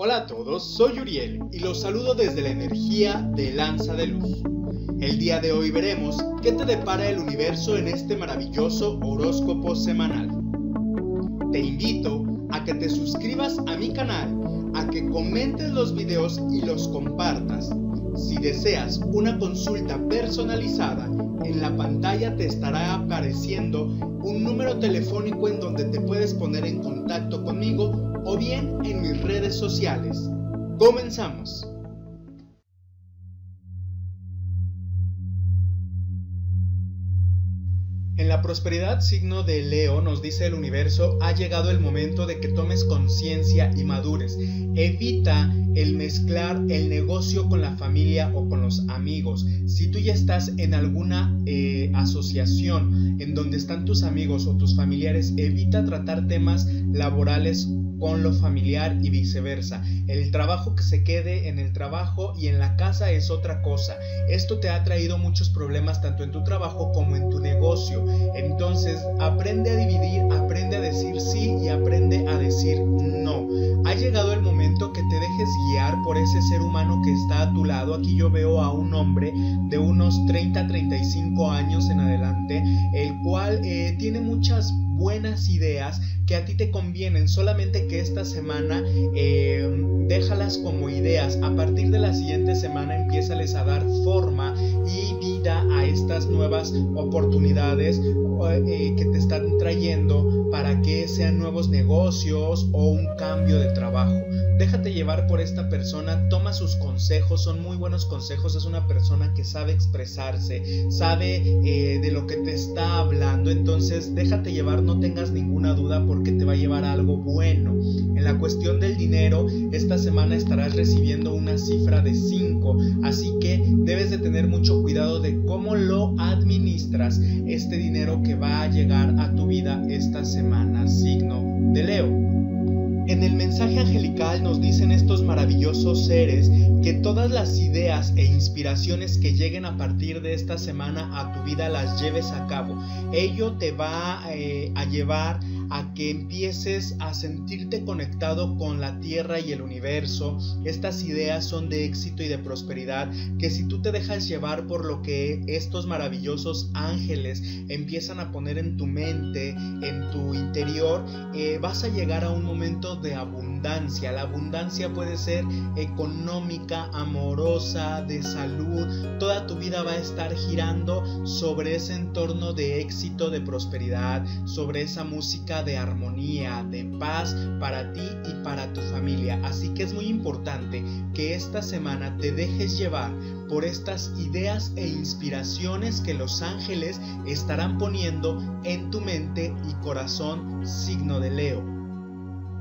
Hola a todos, soy Uriel y los saludo desde la energía de Lanza de Luz. El día de hoy veremos qué te depara el universo en este maravilloso horóscopo semanal. Te invito a que te suscribas a mi canal, a que comentes los videos y los compartas. Si deseas una consulta personalizada, en la pantalla te estará apareciendo un número telefónico en donde te puedes poner en contacto conmigo o bien en mis redes sociales. Comenzamos. En la prosperidad signo de Leo nos dice el universo, ha llegado el momento de que tomes conciencia y madures. Evita el mezclar el negocio con la familia o con los amigos. Si tú ya estás en alguna eh, asociación en donde están tus amigos o tus familiares, evita tratar temas laborales con lo familiar y viceversa. El trabajo que se quede en el trabajo y en la casa es otra cosa. Esto te ha traído muchos problemas tanto en tu trabajo como en tu negocio. Entonces, aprende a dividir, aprende a decir sí y aprende a decir no. Ha llegado el momento que te dejes guiar por ese ser humano que está a tu lado. Aquí yo veo a un hombre de unos 30-35 años en adelante, el cual eh, tiene muchas buenas ideas que a ti te convienen, solamente que esta semana eh, déjalas como ideas. A partir de la siguiente semana empiezales a dar forma y estas nuevas oportunidades eh, que te están trayendo para que sean nuevos negocios o un cambio de trabajo. Déjate llevar por esta persona, toma sus consejos, son muy buenos consejos, es una persona que sabe expresarse, sabe eh, de lo que te está hablando, entonces déjate llevar, no tengas ninguna duda porque te va a llevar algo bueno. En la cuestión del dinero, esta semana estarás recibiendo una cifra de 5, así que debes de tener mucho cuidado de cómo lo administras este dinero que va a llegar a tu vida esta semana, signo de Leo. En el mensaje angelical nos dicen estos maravillosos seres que todas las ideas e inspiraciones que lleguen a partir de esta semana a tu vida las lleves a cabo. Ello te va eh, a llevar que empieces a sentirte conectado con la tierra y el universo. Estas ideas son de éxito y de prosperidad que si tú te dejas llevar por lo que estos maravillosos ángeles empiezan a poner en tu mente, en tu interior, eh, vas a llegar a un momento de abundancia. La abundancia puede ser económica, amorosa, de salud. Toda tu vida va a estar girando sobre ese entorno de éxito, de prosperidad, sobre esa música de armonía, de paz para ti y para tu familia. Así que es muy importante que esta semana te dejes llevar por estas ideas e inspiraciones que los ángeles estarán poniendo en tu mente y corazón signo de Leo.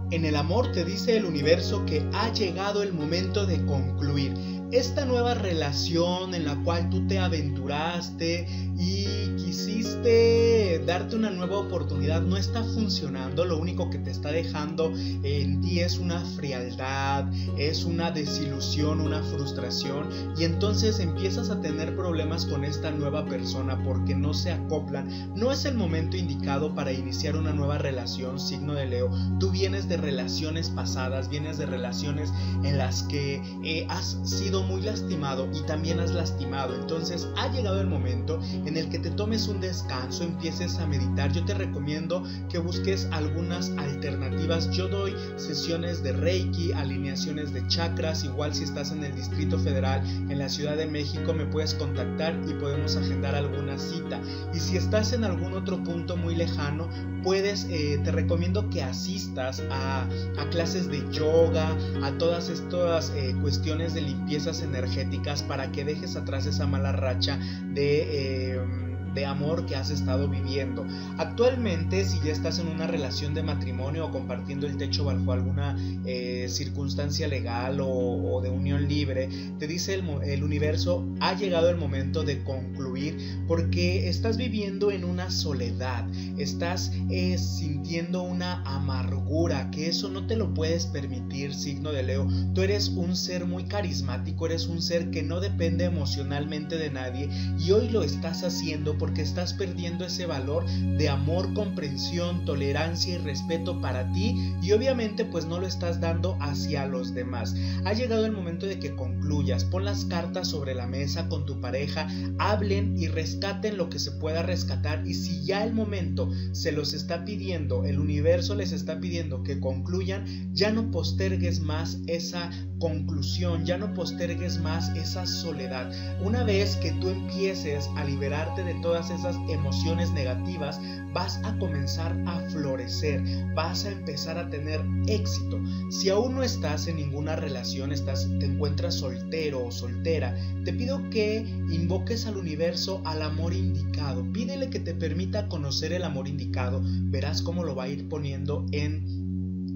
En el amor te dice el universo que ha llegado el momento de concluir esta nueva relación en la cual tú te aventuraste y quisiste darte una nueva oportunidad no está funcionando, lo único que te está dejando en ti es una frialdad, es una desilusión, una frustración y entonces empiezas a tener problemas con esta nueva persona porque no se acoplan. No es el momento indicado para iniciar una nueva relación, signo de Leo. Tú vienes de relaciones pasadas, vienes de relaciones en las que eh, has sido muy lastimado y también has lastimado. Entonces ha llegado el momento en el que te tomes un descanso, empieces a meditar. Yo te recomiendo que busques algunas alternativas. Yo doy sesiones de Reiki, alineaciones de chakras. Igual si estás en el Distrito Federal, en la Ciudad de México, me puedes contactar y podemos agendar alguna cita. Y si estás en algún otro punto muy lejano, puedes, eh, te recomiendo que asistas a, clases de yoga, a todas estas eh, cuestiones de energéticas para que dejes atrás esa mala racha de... Eh, de amor que has estado viviendo. Actualmente, si ya estás en una relación de matrimonio o compartiendo el techo bajo alguna eh, circunstancia legal o, de unión libre, te dice el, universo, ha llegado el momento de concluir porque estás viviendo en una soledad, estás eh, sintiendo una amargura, que eso no te lo puedes permitir, signo de Leo. Tú eres un ser muy carismático, eres un ser que no depende emocionalmente de nadie y hoy lo estás haciendo porque estás perdiendo ese valor de amor, comprensión, tolerancia y respeto para ti y obviamente pues no lo estás dando hacia los demás. Ha llegado el momento de que concluyas, pon las cartas sobre la mesa con tu pareja, hablen y rescaten lo que se pueda rescatar y si ya el momento se los está pidiendo, el universo les está pidiendo que concluyan, ya no postergues más esa conclusión, ya no postergues más esa soledad. Una vez que tú empieces a liberarte de todas esas emociones negativas, vas a comenzar a florecer, vas a empezar a tener éxito. Si aún no estás en ninguna relación, estás te encuentras soltero o soltera, te pido que invoques al universo al amor indicado. Pídele que te permita conocer el amor indicado. Verás cómo lo va a ir poniendo en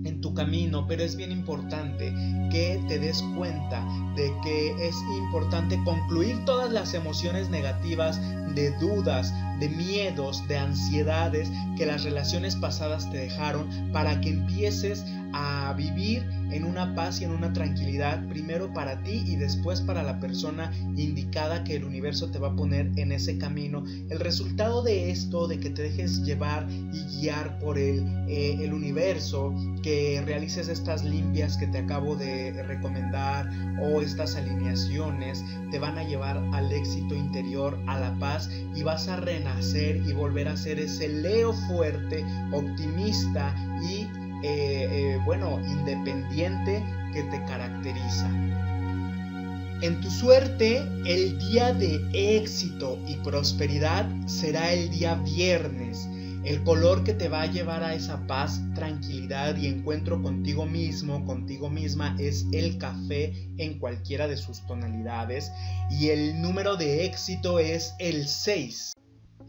en tu camino, pero es bien importante que te des cuenta de que es importante concluir todas las emociones negativas de dudas, de miedos, de ansiedades que las relaciones pasadas te dejaron para que empieces a vivir en una paz y en una tranquilidad, primero para ti y después para la persona indicada que el universo te va a poner en ese camino. El resultado de esto, de que te dejes llevar y guiar por el, eh, el universo, que realices estas limpias que te acabo de recomendar o estas alineaciones, te van a llevar al éxito interior, a la paz y vas a renacer y volver a ser ese Leo fuerte, optimista y eh, eh, bueno, independiente que te caracteriza. En tu suerte, el día de éxito y prosperidad será el día viernes. El color que te va a llevar a esa paz, tranquilidad y encuentro contigo mismo, contigo misma, es el café en cualquiera de sus tonalidades. Y el número de éxito es el 6.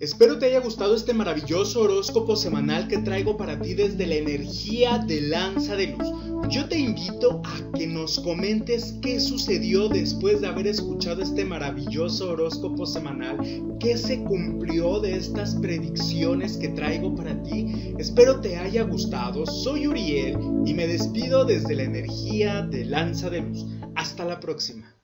Espero te haya gustado este maravilloso horóscopo semanal que traigo para ti desde la energía de Lanza de Luz. Yo te invito a que nos comentes qué sucedió después de haber escuchado este maravilloso horóscopo semanal, qué se cumplió de estas predicciones que traigo para ti. Espero te haya gustado. Soy Uriel y me despido desde la energía de Lanza de Luz. Hasta la próxima.